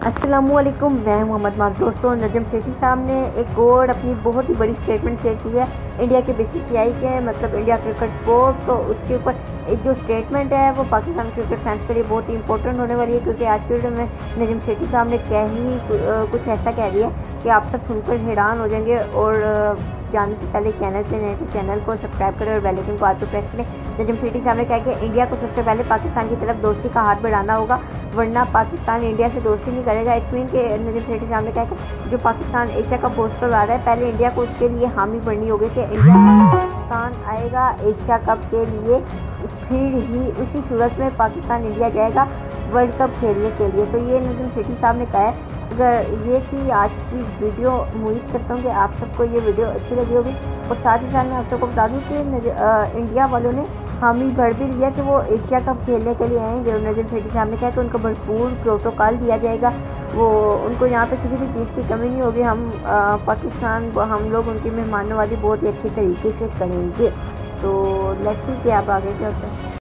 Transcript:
असलकुम मैं मोहम्मद माक दोस्तों, नजम सेठी साहब ने एक और अपनी बहुत ही बड़ी स्टेटमेंट शेयर की है। इंडिया के बीसीसीआई के मतलब इंडिया क्रिकेट बोर्ड तो उसके ऊपर एक जो स्टेटमेंट है, वो पाकिस्तान क्रिकेट फैंस के लिए बहुत ही इंपॉर्टेंट होने वाली है, क्योंकि आज के वीडियो में नजम सेठी साहब ने कह ही कुछ ऐसा कह दिया कि आप सब सुनकर हैरान हो जाएँगे और जानने से पहले चैनल से नए चैनल को सब्सक्राइब करें और बेलाइकन को आज प्रेस करें। नजम सिटी साहब ने कहा कि इंडिया को सबसे पहले पाकिस्तान की तरफ़ दोस्ती का हाथ बढ़ाना होगा, वरना पाकिस्तान इंडिया से दोस्ती नहीं करेगा। इट्स मीन के नजम सिटी साहब ने कहा कि जो पाकिस्तान एशिया का पोस्टर आ रहा है, पहले इंडिया को उसके लिए हामी बढ़नी होगी कि इंडिया पाकिस्तान आएगा एशिया कप के लिए, फिर ही उसी सूरत में पाकिस्तान इंडिया जाएगा वर्ल्ड कप खेलने के लिए। तो ये नजम सिटी साहब ने कहा है अगर ये थी आज की वीडियो उम्मीद करता हूँ कि आप सबको ये वीडियो अच्छी लगी होगी। और साथ ही साथ मैं आप सबको बता दूँ कि इंडिया वालों ने हामी भर भी लिया कि वो एशिया कप खेलने के लिए आएँगे नज़र सेठी साहब ने कहा कि उनको भरपूर प्रोटोकॉल दिया जाएगा। वो, उनको यहाँ पे किसी भी चीज़ की कमी नहीं होगी। हम पाकिस्तान हम लोग उनकी मेहमानों वाली बहुत ही अच्छी तरीके से करेंगे। तो लेट्स सी कि आप आगे क्या होता है।